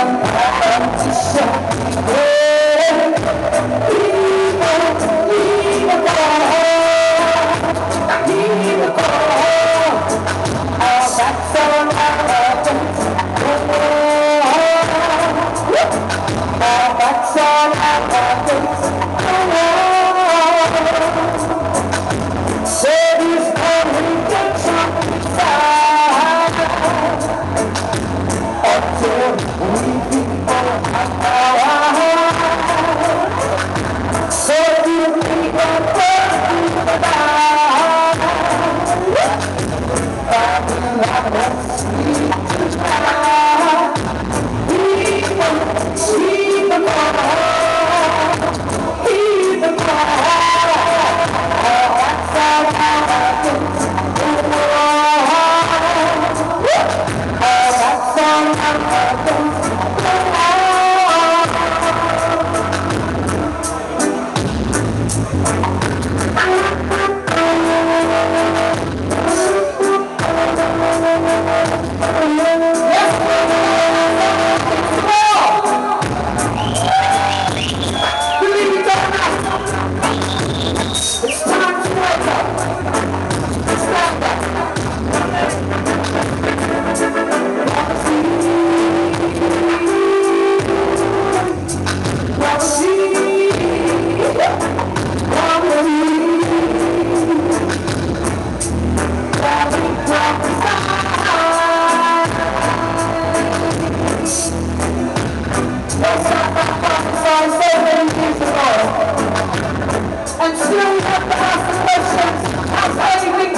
I'm about to shout. and still we have the constellations as anything